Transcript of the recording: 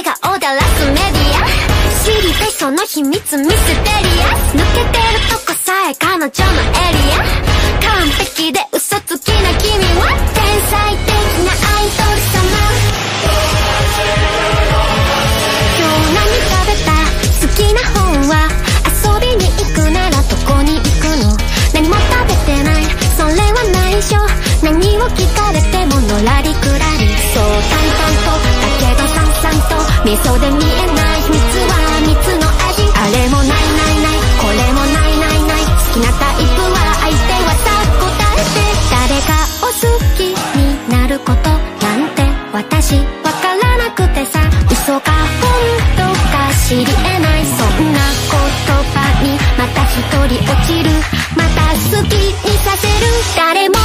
笑顔でラスメディア。知りたいその秘密ミステリア。ス抜けてるとこさえ彼女のエリア。完璧で嘘つきな君は。天才的なアイドル様。今日何食べた？好きな本は。遊びに行くならどこに行くの？何も食べてない。それは内緒。何を聞かんと味噌で見えない秘密は蜜の味。あれもないないない。これもないないない好きなタイプは相手はさ答えて。誰かを好きになることなんて私わからなくてさ。嘘か本当か知り得ない。そんな言葉にまた一人落ちる。また好きにさせる。誰も